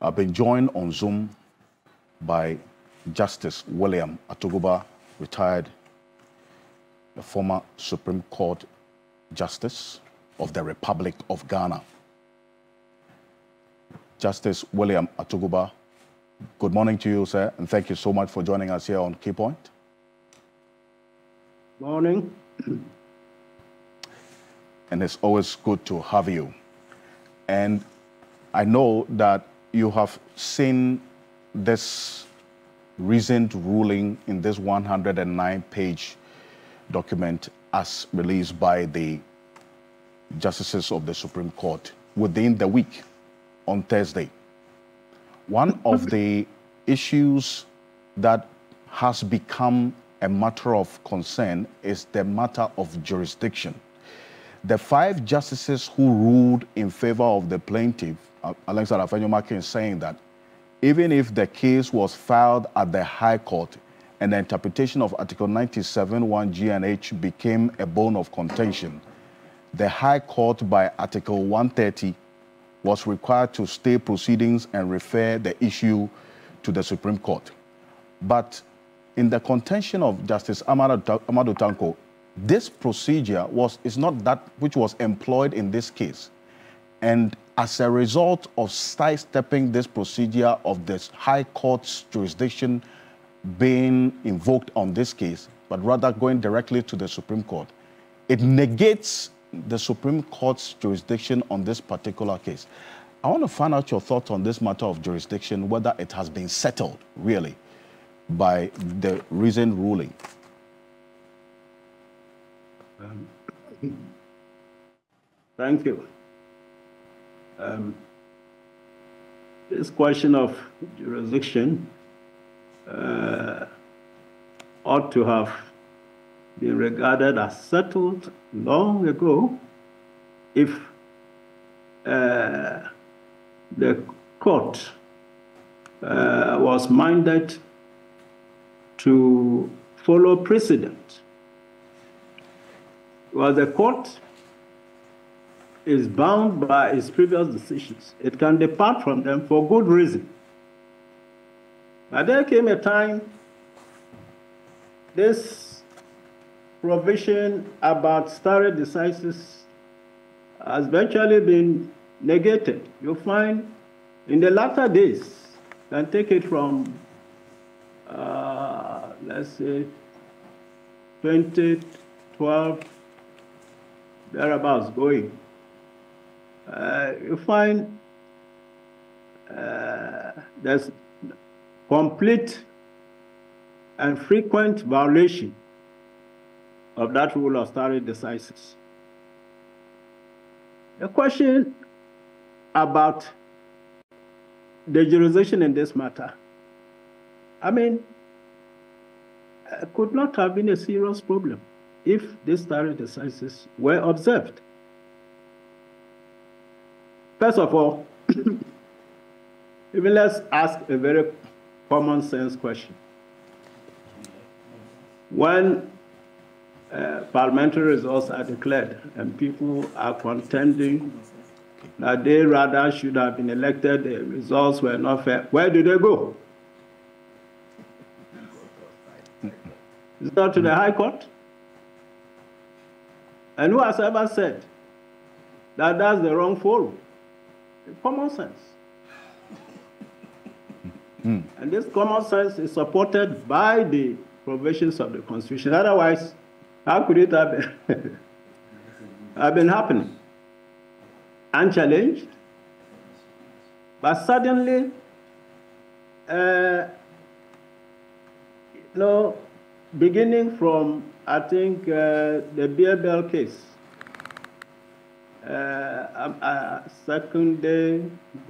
I've been joined on Zoom by Justice William Atuguba, retired the former Supreme Court Justice of the Republic of Ghana. Justice William Atuguba, good morning to you, sir, and thank you so much for joining us here on Keypoint. Morning. And it's always good to have you. And I know that you have seen this recent ruling in this 109 page document as released by the justices of the Supreme Court within the week on Thursday. One of the issues that has become a matter of concern is the matter of jurisdiction. The five justices who ruled in favor of the plaintiff, uh, alongside Afenyo is saying that even if the case was filed at the High Court and the interpretation of Article 97.1 GNH became a bone of contention, the High Court by Article 130 was required to stay proceedings and refer the issue to the Supreme Court. But in the contention of Justice Amadu Tanko, this procedure was is not that which was employed in this case. And as a result of sidestepping this procedure of this High Court's jurisdiction being invoked on this case, but rather going directly to the Supreme Court, it negates the Supreme Court's jurisdiction on this particular case. I want to find out your thoughts on this matter of jurisdiction, whether it has been settled, really, by the recent ruling. Um, thank you. Um, this question of jurisdiction uh, ought to have been regarded as settled long ago if uh, the court uh, was minded to follow precedent. Well, the court is bound by its previous decisions. It can depart from them for good reason. But there came a time this provision about stare decisis has virtually been negated. You find in the latter days, and take it from, uh, let's say, 2012, thereabouts going, uh, you find uh, there's complete and frequent violation of that rule of stare decisis. The question about the jurisdiction in this matter, I mean, uh, could not have been a serious problem if these stare decisis were observed. First of all, even let's ask a very common sense question. When uh, parliamentary results are declared and people are contending that they rather should have been elected, the results were not fair, where do they go? Is that to the High Court? And who has ever said that that's the wrong forum? Common sense. Mm. And this common sense is supported by the provisions of the Constitution. Otherwise, how could it have been, have been happening? Unchallenged. But suddenly, uh, you know, beginning from, I think, uh, the beer bell case, uh, uh, second day,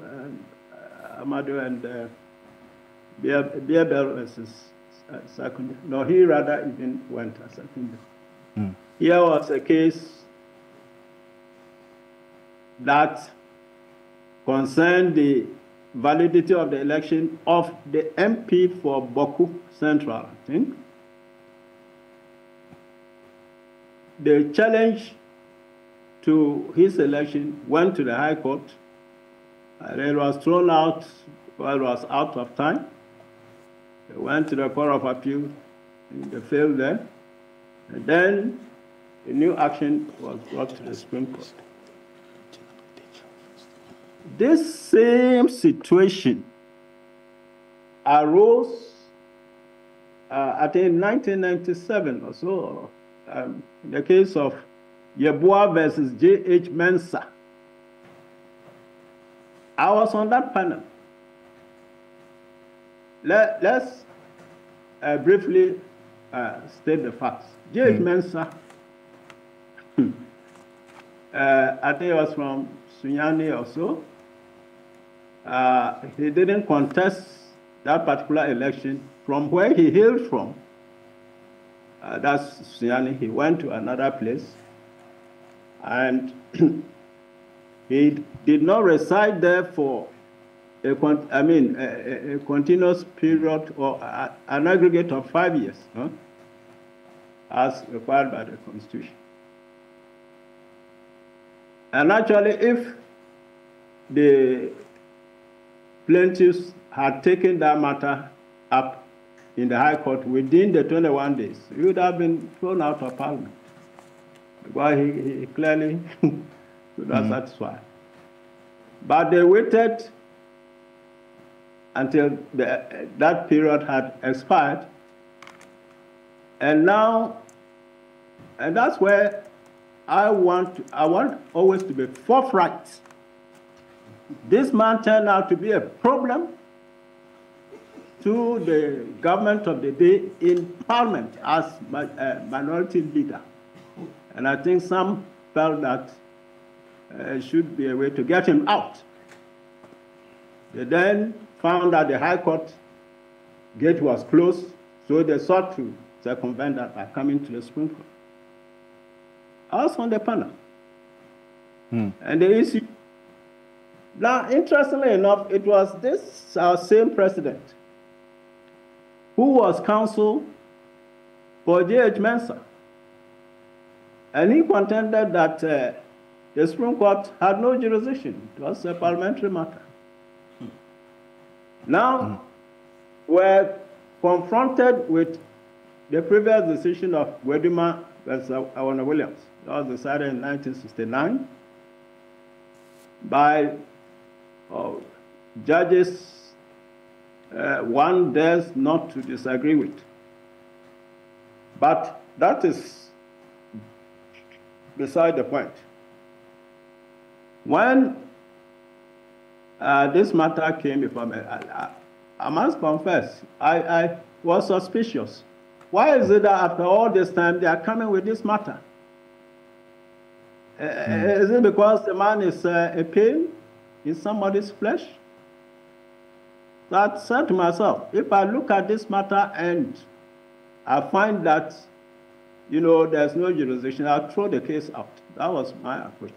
uh, Amadou and uh, Bierbel versus uh, second. No, he rather even went a second. Mm. Here was a case that concerned the validity of the election of the MP for Bawku Central, I think. The challenge to his election went to the High Court. And it was thrown out well, it was out of time. They went to the Court of Appeal, they failed there. And then a new action was brought to the Supreme Court. This same situation arose, uh, I think, in 1997 or so, um, in the case of Yeboah versus J.H. Mensah. I was on that panel. Let, us uh, briefly uh, state the facts. J.H. Mm. Mensah, uh, I think it was from Sunyani or so. Uh, he didn't contest that particular election from where he hailed from. Uh, that's Sunyani. He went to another place and he did not reside there for a, I mean, a, a continuous period or a, an aggregate of five years, huh? as required by the Constitution. And actually, if the plaintiffs had taken that matter up in the High Court within the 21 days, he would have been thrown out of Parliament. Because he, he clearly could not mm. satisfy. But they waited until the, that period had expired. And now, and that's where I want, I want always to be forthright. This man turned out to be a problem to the government of the day in parliament as a minority leader. And I think some felt that uh, should be a way to get him out. They then found that the High Court gate was closed, so they sought to circumvent that by coming to the Supreme Court. I was on the panel. Hmm. And the issue. Now, interestingly enough, it was this same president who was counsel for J.H. Mensah. And he contended that uh, the Supreme Court had no jurisdiction. It was a parliamentary matter. Now, mm. we're confronted with the previous decision of Gbedemah versus Awoonor-Williams. That was decided in 1969 by uh, judges uh, one dares not to disagree with. But that is beside the point. When uh, this matter came before me, I, I, I must confess, I, I, was suspicious. Why is it that after all this time they are coming with this matter? Mm. Is it because the man is uh, a pain in somebody's flesh? So I said to myself, if I look at this matter and I find that, you know, there's no jurisdiction, I'll throw the case out. That was my approach.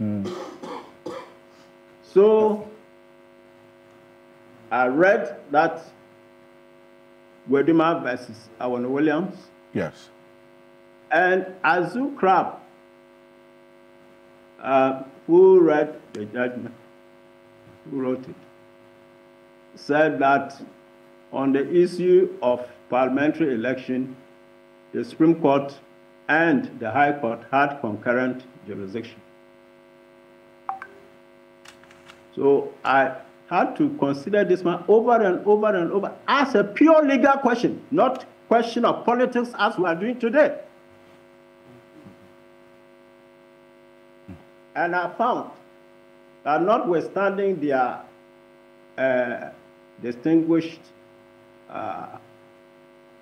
Mm. So I read that Gbedemah versus Awoonor-Williams. Yes. And Azu Crabbe, uh, who read the judgment, who wrote it, said that on the issue of parliamentary election, the Supreme Court and the High Court had concurrent jurisdiction. So I had to consider this one over and over and over as a pure legal question, not question of politics as we are doing today. And I found that notwithstanding their uh, distinguished uh,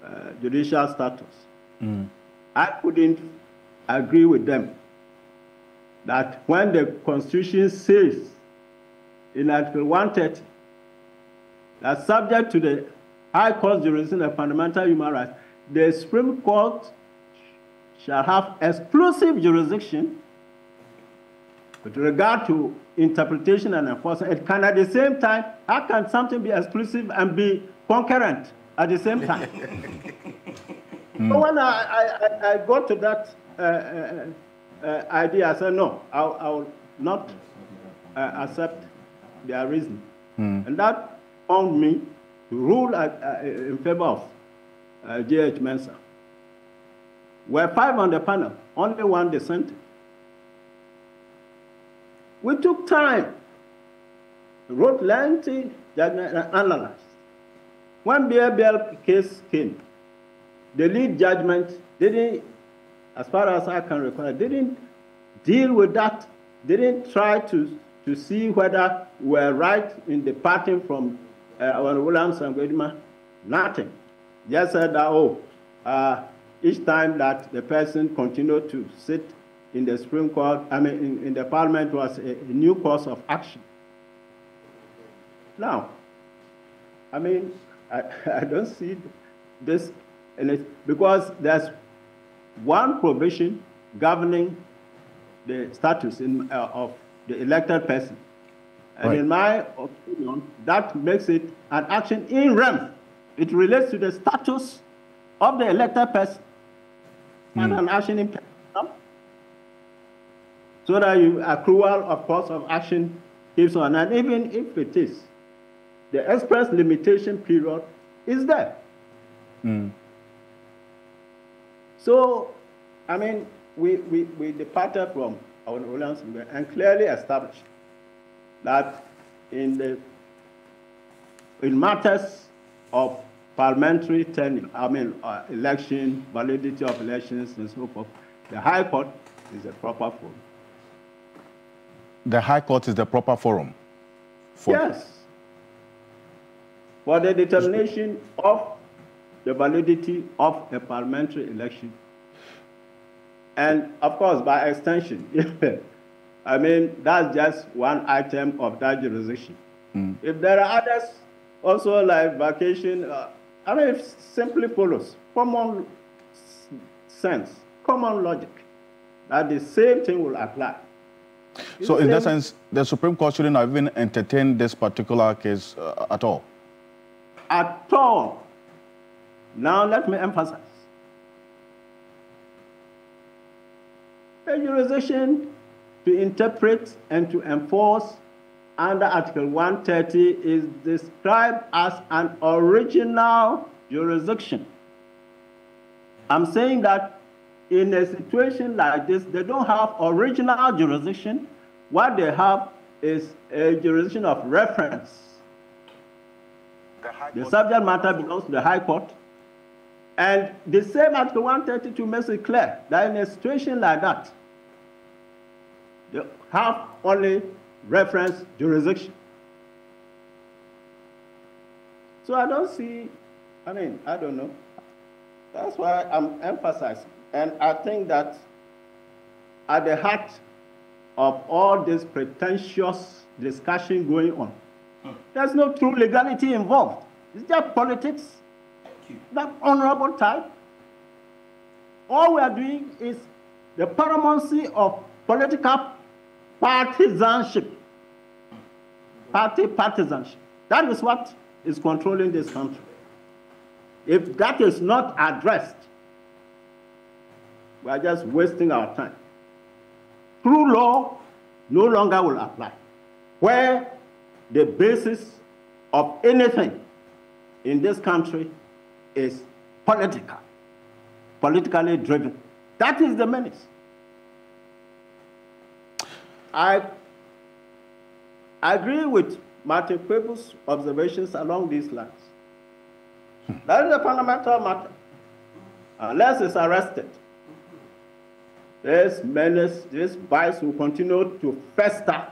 uh, judicial status, mm. I couldn't agree with them that when the Constitution says in Article 130 that subject to the High Court jurisdiction of fundamental human rights, the Supreme Court shall have exclusive jurisdiction with regard to interpretation and enforcement. It can at the same time, how can something be exclusive and be concurrent at the same time? mm. So when I, I, I, got to that uh, uh, uh, idea, I said, no, I, I will not uh, accept their reason. Mm. And that found me to rule at, uh, in favor of uh, J.H. Mensah. We're five on the panel, only one dissented. We took time, wrote lengthy analyzed. When BABL case came, the lead judgment didn't, as far as I can recall, didn't deal with that, didn't try to, to see whether we're right in departing from uh, Williams and Gbedemah. Nothing. Just said that, oh, uh, each time that the person continued to sit in the Supreme Court, I mean, in, in the Parliament was a, a, new course of action. Now, I mean, I, I don't see this in it because there's one provision governing the status in, uh, of the elected person. And right. in my opinion, that makes it an action in rem. It relates to the status of the elected person mm. and an action in so that you accrual of course of action keeps on. And even if it is, the express limitation period is there. Mm. So, I mean, we, we, we departed from our Orleans and clearly established that in the in matters of parliamentary tenure, I mean, uh, election, validity of elections, and so forth, the High Court is a proper forum. The High Court is the proper forum? For yes. For the determination of the validity of a parliamentary election. And of course, by extension, I mean, that's just one item of that jurisdiction. Mm. If there are others, also like vacation, uh, I mean, it simply follows common sense, common logic, that the same thing will apply. so, in that sense, the Supreme Court shouldn't have even entertained this particular case uh, at all? At all. Now, let me emphasize. A jurisdiction to interpret and to enforce under Article 130 is described as an original jurisdiction. I'm saying that in a situation like this, they don't have original jurisdiction. What they have is a jurisdiction of reference. The, the subject matter belongs to the High Court. And the same Article 132 makes it clear that in a situation like that, they have only reference jurisdiction. So I don't see, I mean, I don't know. That's why I'm emphasizing. And I think that at the heart of all this pretentious discussion going on, hmm. there's no true legality involved. It's just politics. That honorable type. All we are doing is the paramountcy of political partisanship. Party partisanship. That is what is controlling this country. If that is not addressed, we are just wasting our time. True law no longer will apply. Where the basis of anything in this country is political, politically driven. That is the menace. I agree with Martin Kpebu's observations along these lines. That is a fundamental matter. Unless it's arrested, this menace, this vice will continue to fester,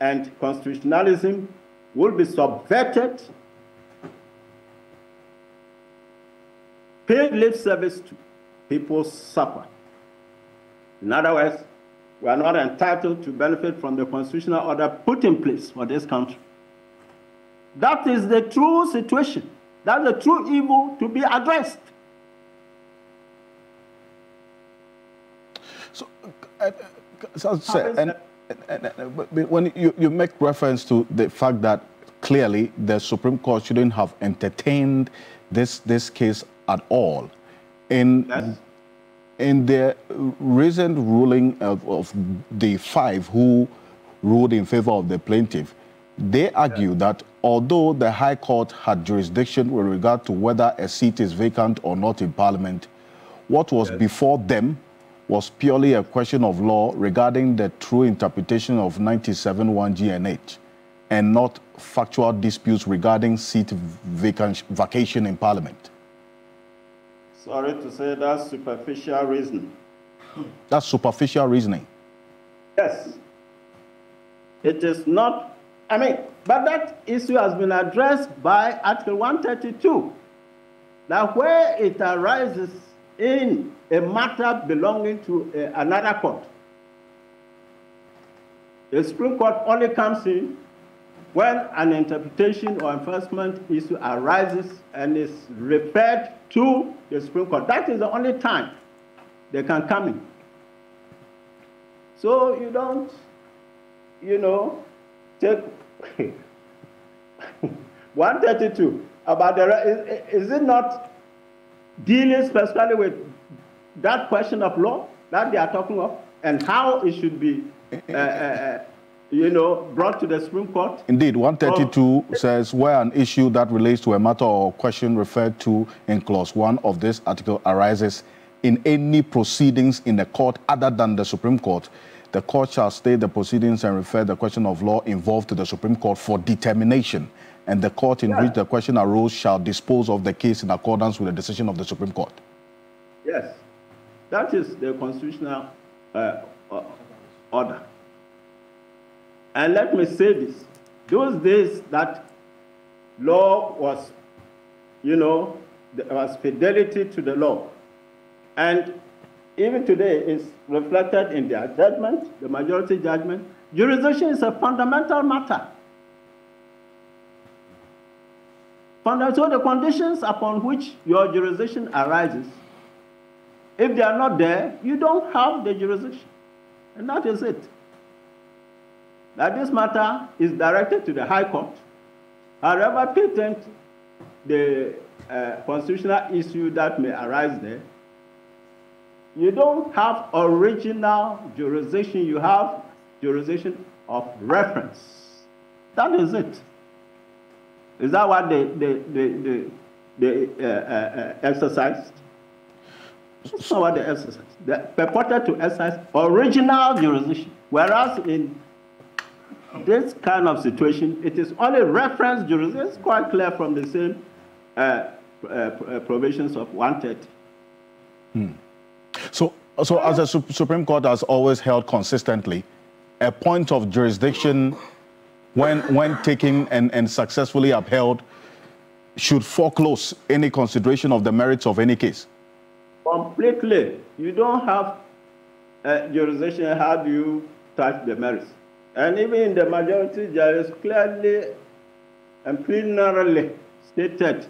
and constitutionalism will be subverted paid lip service to people suffer. In other words, we are not entitled to benefit from the constitutional order put in place for this country. That is the true situation. That's the true evil to be addressed. So, uh, so say, and, and, and, when you, you make reference to the fact that clearly the Supreme Court shouldn't have entertained this, this case at all. In, That's in the recent ruling of, of, the five who ruled in favor of the plaintiff, They argue yeah. that although the High Court had jurisdiction with regard to whether a seat is vacant or not in Parliament, what was before them was purely a question of law regarding the true interpretation of 97.1 GNH and not factual disputes regarding seat vacation in Parliament. Sorry to say that's superficial reasoning. That's superficial reasoning. Yes. It is not, I mean, but that issue has been addressed by Article 132. That where it arises in a matter belonging to a, another court, the Supreme Court only comes in when an interpretation or enforcement issue arises and is referred to the Supreme Court. That is the only time they can come in. So you don't, you know, take 132 about the, is, is it not dealing specifically with that question of law that they are talking of and how it should be uh, uh, uh you know, brought to the Supreme Court. Indeed, 132 oh. says where an issue that relates to a matter or question referred to in clause 1 of this article arises in any proceedings in the court other than the Supreme Court, the court shall stay the proceedings and refer the question of law involved to the Supreme Court for determination. And the court in yeah. which the question arose shall dispose of the case in accordance with the decision of the Supreme Court. Yes, that is the constitutional uh, uh order. And let me say this those days that law was, you know, there was fidelity to the law. And even today is reflected in their judgment, the majority judgment. Jurisdiction is a fundamental matter. So the conditions upon which your jurisdiction arises, if they are not there, you don't have the jurisdiction. And that is it that this matter is directed to the High Court. However patent the uh, constitutional issue that may arise there, you don't have original jurisdiction, you have jurisdiction of reference. That is it. Is that what they, they, they, they, uh, uh, uh exercised? That's not what they exercised. They purported to exercise original jurisdiction, whereas in this kind of situation, it is only reference jurisdiction. It's quite clear from the same uh, uh, uh provisions of 130. Hmm. So, so as the Supreme Court has always held consistently, a point of jurisdiction, when, when taken and, and successfully upheld, should foreclose any consideration of the merits of any case? Completely. You don't have a jurisdiction, how do you touch the merits? And even in the majority, there is clearly and plenarily stated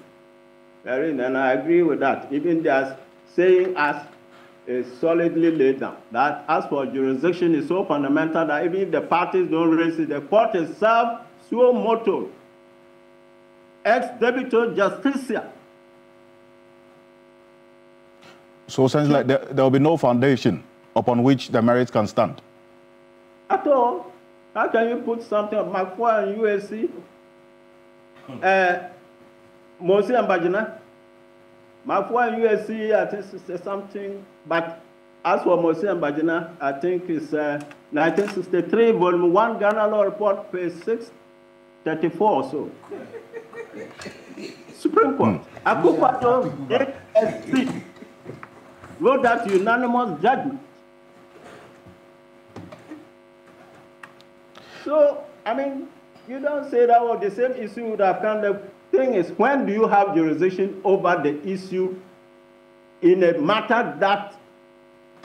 therein, and I agree with that. Even there's saying as is solidly laid down that as for jurisdiction is so fundamental that even if the parties don't raise it, the court itself suo motu ex debito justitiae. So it sounds like there, there will be no foundation upon which the merits can stand. At all. How can you put something of Mafua and USC? Uh, Mosi and Bagyina? Mafua and USC, I think it's something, but as for Mosi and Bagyina, I think it's uh, 1963, volume 1, Ghana Law Report, page 634 or so. Supreme Court. Mm. Akufo-Addo, ASC, wrote that unanimous judgment So, I mean, you don't say that, well, the same issue would have come. The thing is, when do you have jurisdiction over the issue in a matter that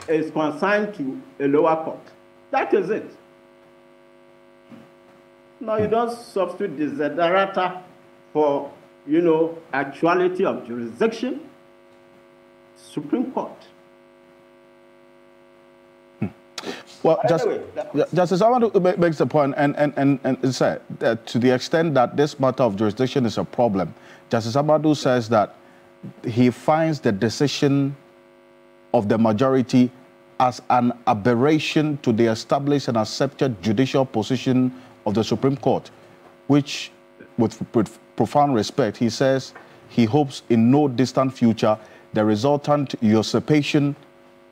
is consigned to a lower court? That is it. No, you don't substitute desiderata for, you know, actuality of jurisdiction. Supreme Court. Well, just, Justice, I want to make, the point and, and, and, and say that to the extent that this matter of jurisdiction is a problem, Justice Amadu says that he finds the decision of the majority as an aberration to the established and accepted judicial position of the Supreme Court. which, with, with profound respect, he says he hopes in no distant future the resultant usurpation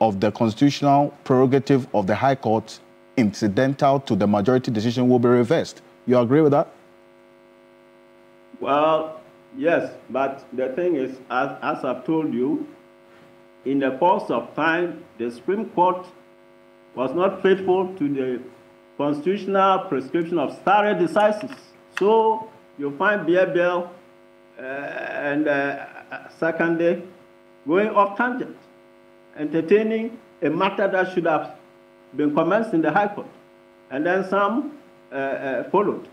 of the constitutional prerogative of the High Court incidental to the majority decision will be reversed. You agree with that? Well, yes, but the thing is, as, as I've told you, in the course of time, the Supreme Court was not faithful to the constitutional prescription of stare decisis. So you find Bia uh, and uh, Sakande going off tangent, entertaining a matter that should have been commenced in the High Court, and then some uh, uh, followed.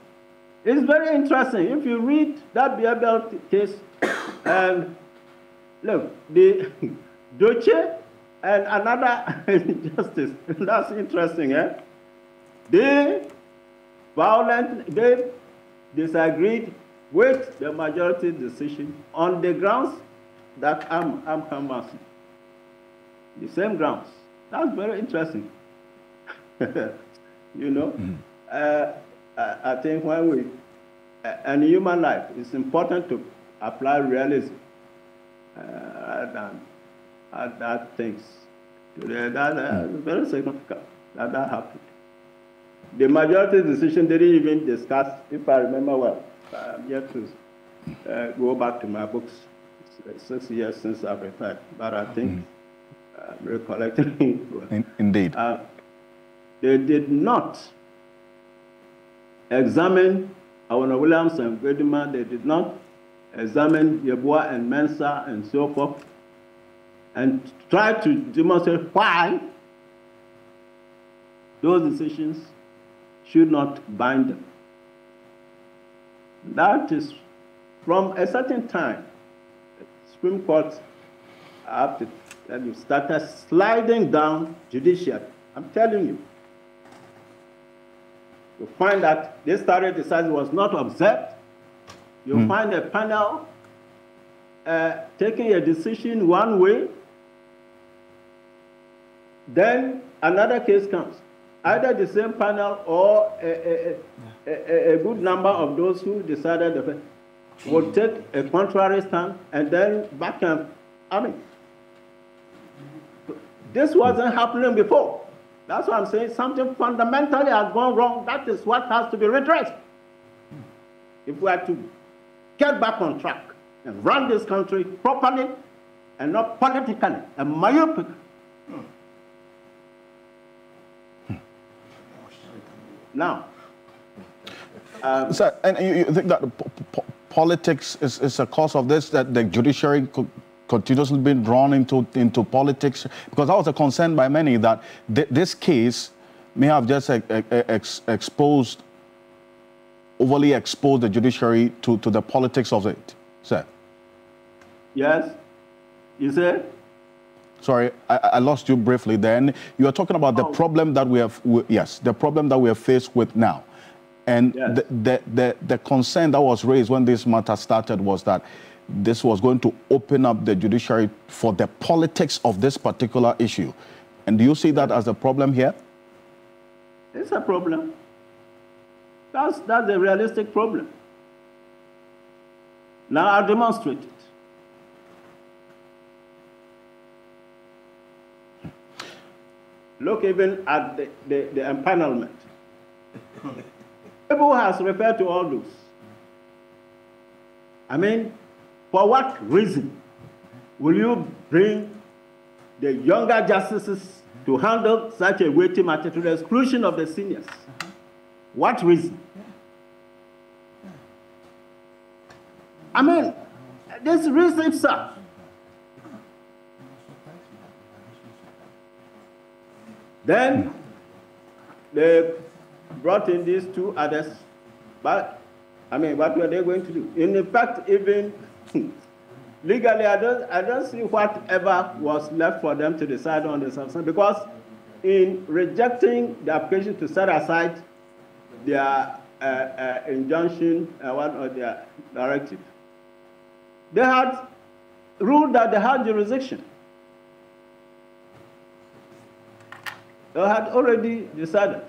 It's very interesting. If you read that Bia case, um, look, the Dotse and another justice, that's interesting, eh? They violent, they disagreed with the majority decision on the grounds that I'm, I'm canvassing. The same grounds. That's very interesting. you know, mm. uh, I, I, think when we, uh, in human life, it's important to apply realism uh, than that things. That, uh, very significant that that happened. The majority decision didn't even discuss, if I remember well, I'm yet to uh, go back to my books. It's six years since I've retired, but I think mm. Recollecting. In, indeed. Uh, they did not examine Awoonor-Williams and Gbedemah. They did not examine Yeboah and Mensah and so forth and try to demonstrate why those decisions should not bind them. That is from a certain time, the Supreme Court, after that you started sliding down judiciary. I'm telling you. You find that this stare decisis was not observed. You mm. find a panel uh, taking a decision one way, then another case comes either the same panel or a, a, a, a good number of those who decided the will take a contrary stand and then back and, I mean, this wasn't happening before. That's why I'm saying something fundamentally has gone wrong. That is what has to be redressed. If we are to get back on track and run this country properly and not politically and myopic Now, um, so, and you, you, think that politics is, is a cause of this, that the judiciary co continuously been drawn into, into politics? Because that was a concern by many that th this case may have just ex exposed, overly exposed the judiciary to, to the politics of it, sir. Yes. You said? sorry, I, I, lost you briefly then. You are talking about the oh. problem that we have, we, yes, the problem that we are faced with now. And yes. the, the, the, the, concern that was raised when this matter started was that this was going to open up the judiciary for the politics of this particular issue. And do you see that as a problem here? It's a problem. That's, that's a realistic problem. Now I'll demonstrate it. Look even at the, the, the empanelment. People has referred to all those. I mean, for what reason will you bring the younger justices to handle such a weighty matter to the exclusion of the seniors? What reason? I mean, this reason, sir, Then they brought in these two others, but I mean, what were they going to do? In fact, even legally, I don't, I don't see whatever was left for them to decide on the substance because in rejecting the application to set aside their uh, uh, injunction, uh, one or their directive, they had ruled that they had jurisdiction. They had already decided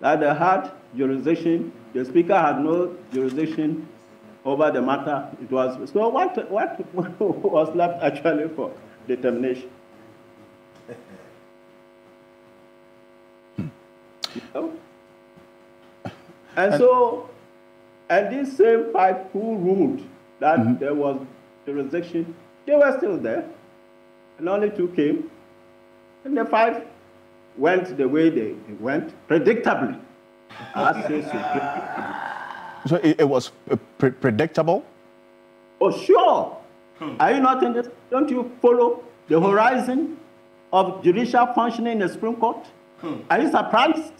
that they had jurisdiction. The speaker had no jurisdiction over the matter. It was so. What what was left actually for determination? you know? And so, and these same five who ruled that mm -hmm. there was jurisdiction, they were still there, and only two came, and the five went the way they went, predictably. so it, it was pre predictable? Oh, sure. Hmm. Are you not in this? Don't you follow the horizon of judicial functioning in the Supreme Court? Hmm. Are you surprised?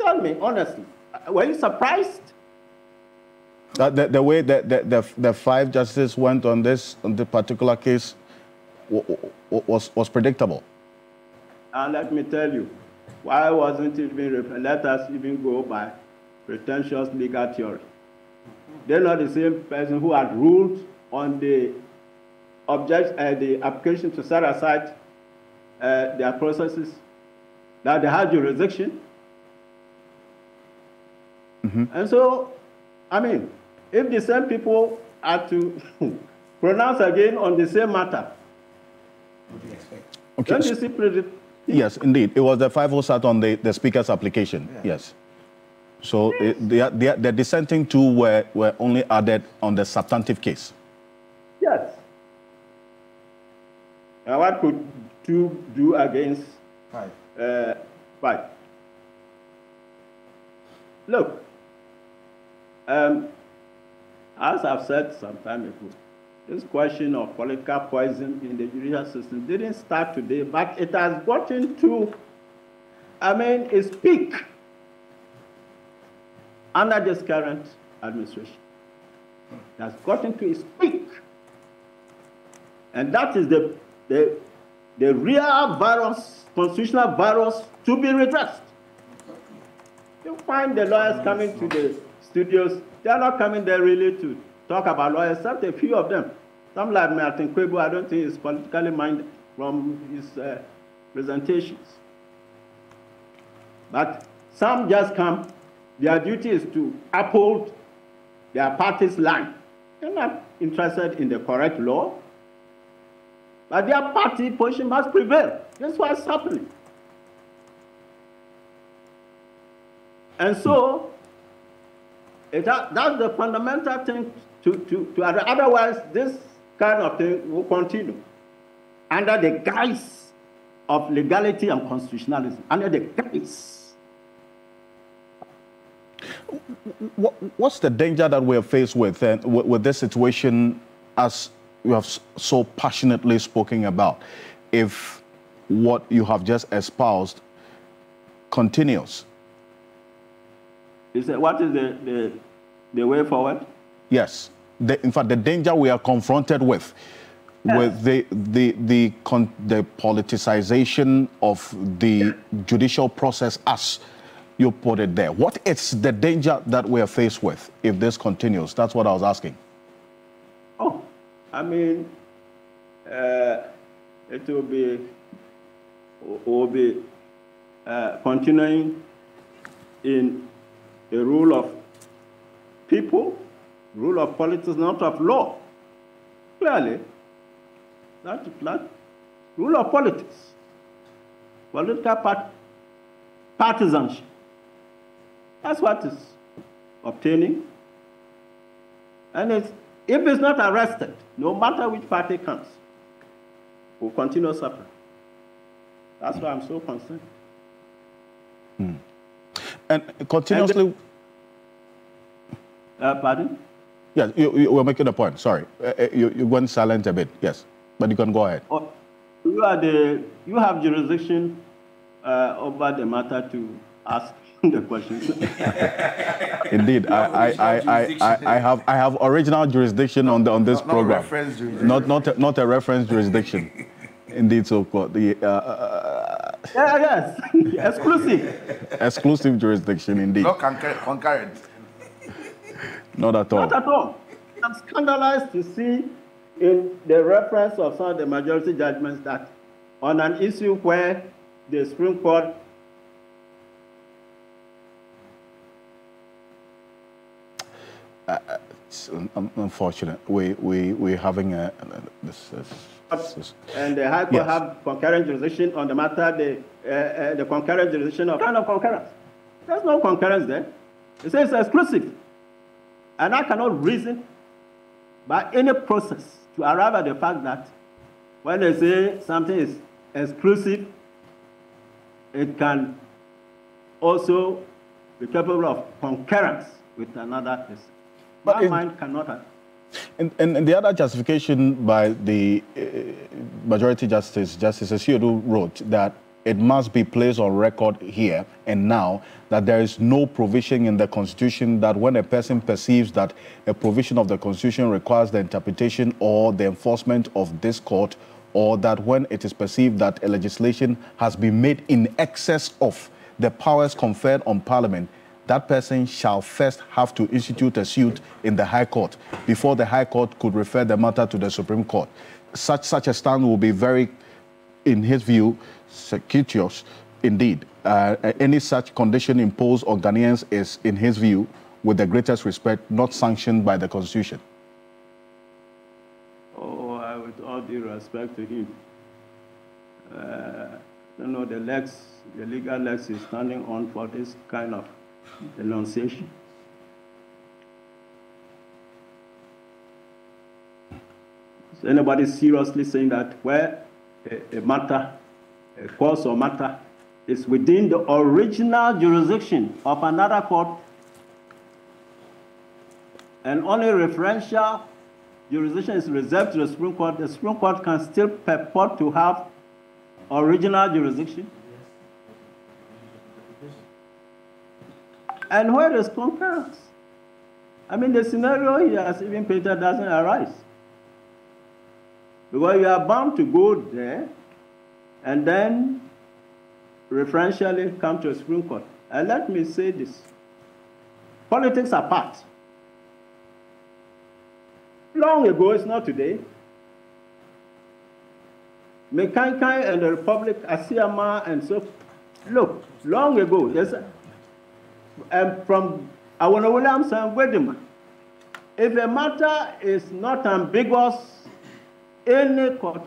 Tell me honestly, were you surprised? Uh, the, the way that the, the, the, five justices went on this on the particular case was was predictable. And let me tell you, why wasn't it even let us even go by pretentious legal theory? They're not the same person who had ruled on the object uh, the application to set aside uh, their processes that they had jurisdiction. Mm -hmm. And so, I mean, if the same people are to pronounce again on the same matter, what do you expect? Okay. Don't you see Yes, indeed. It was the 5 sat on the, the speaker's application. Yeah. Yes. So it, the, the, the dissenting two were, were only added on the substantive case. Yes. Now, what could two do against five? Uh, five? Look, um, as I've said some time ago, this question of political poison in the judicial system didn't start today, but it has gotten to, I mean, its peak under this current administration. It has gotten to its peak. And that is the, the, the real virus, constitutional virus, to be redressed. You find the lawyers coming to the studios, they are not coming there really to talk about lawyers, except a few of them. Some like Martin Kpebu, I don't think is politically minded from his uh, presentations. But some just come, their duty is to uphold their party's line. They're not interested in the correct law, but their party position must prevail. That's what's happening. And so, it, that's the fundamental thing to, to, to otherwise this kind of thing will continue under the guise of legality and constitutionalism, under the guise. What's the danger that we're faced with uh, with this situation as you have so passionately spoken about if what you have just espoused continues? Is that what is the, the, the way forward? Yes the, in fact, the danger we are confronted with, with the, the, the, con, the politicization of the judicial process as you put it there. What is the danger that we are faced with if this continues? That's what I was asking. Oh, I mean, uh, it will be, will be uh, continuing in the rule of people rule of politics, not of law. Clearly, that, that rule of politics, political part, partisanship. That's what is obtaining. And it's, if it's not arrested, no matter which party comes, will continue suffering. That's why I'm so concerned. Hmm. And continuously. And the, uh, pardon? Yes, you, you were making a point. Sorry, uh, uh, you, you went silent a bit. Yes, but you can go ahead. Oh, you are the you have jurisdiction uh, over the matter to ask the questions. Indeed, I, I, I, I, I have I have original jurisdiction on the on this not, program. Not not a, not a reference jurisdiction. Indeed, so called the. Uh, uh, yeah, yes, exclusive. Exclusive jurisdiction, indeed. Not concurrent. Not at all. Not at all. I'm scandalized to see in the reference of some of the majority judgments that on an issue where the Supreme Court It's un- unfortunate. We we we're having a this. this, this and the High Court Yes. have concurrent jurisdiction on the matter, the, uh, uh, the concurrent jurisdiction of kind of concurrence. There's no concurrence there. It says it's exclusive. And I cannot reason by any process to arrive at the fact that when they say something is exclusive, it can also be capable of concurrence with another person. But My in- mind cannot. And, and, and the other justification by the uh, majority justice, Justice Asiedu, wrote that it must be placed on record here and now that there is no provision in the Constitution that when a person perceives that a provision of the Constitution requires the interpretation or the enforcement of this court, or that when it is perceived that a legislation has been made in excess of the powers conferred on Parliament, that person shall first have to institute a suit in the High Court before the High Court could refer the matter to the Supreme Court. Such, such a stand will be very, in his view, circuitous indeed. Uh, any such condition imposed on Ghanaians is, in his view, with the greatest respect, not sanctioned by the Constitution. Oh, I, with all due respect to him, uh, don't know the legs, the legal legs he's standing on for this kind of denunciation. Is anybody seriously saying that where a, a matter, cause or matter, is within the original jurisdiction of another court and only referential jurisdiction is reserved to the Supreme Court, the Supreme Court can still purport to have original jurisdiction. And where is concurrence? I mean, the scenario he has even painted doesn't arise. Because you are bound to go there and then referentially come to a Supreme Court. And let me say this politics apart, long ago, it's not today. Mekankai and the Republic, Asiama and so look, long ago, a, and from Awoonor-Williams and Gbedemah, if a matter is not ambiguous, any court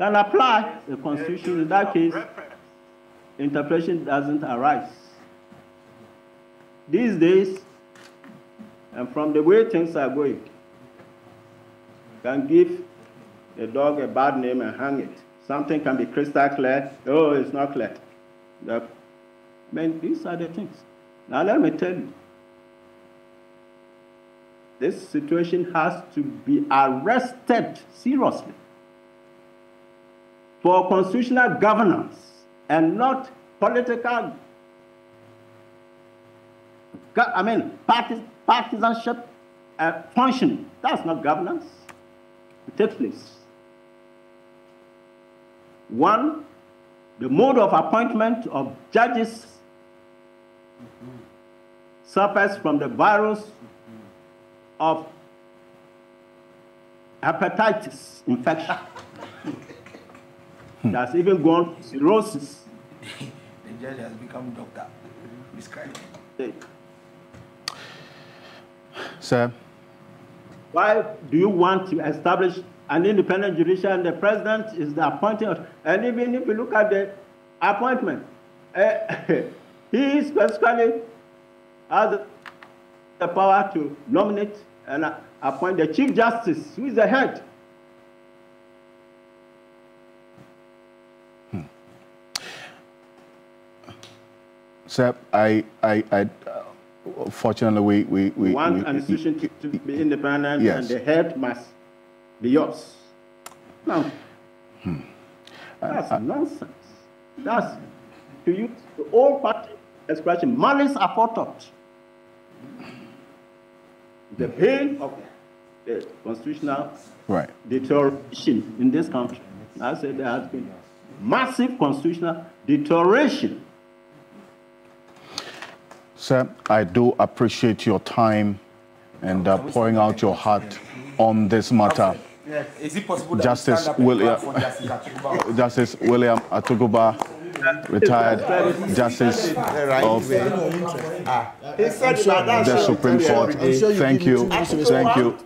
can apply the Constitution. In that case, interpretation doesn't arise. These days, and from the way things are going, can give a dog a bad name and hang it. Something can be crystal clear. Oh, it's not clear. The, I mean, these are the things. Now, let me tell you this situation has to be arrested seriously for constitutional governance and not political, I mean, parti- partisanship uh. That's not governance take place. One, the mode of appointment of judges suffers from the virus of hepatitis infection. That's even gone to cirrhosis. The judge has become doctor. Prescribed. Sir, Why do you want to establish an independent judicial and the president is the appointing? And even if you look at the appointment, uh, he specifically has the power to nominate and appoint the chief justice, who is the head. Sir, I, I, I uh, fortunately we, we, we, We want we- an institution to, to be independent Yes. and the head must be yours. No. That's nonsense. That's to use the old party expression, malice aforethought. The pain of the constitutional right. deterioration in this country. I said there has been massive constitutional deterioration. Sir, I do appreciate your time and uh, pouring out your heart on this matter. Is it possible Justice William- Justice? Justice William Atuguba, retired Justice of the Supreme Court. Thank you. Thank you.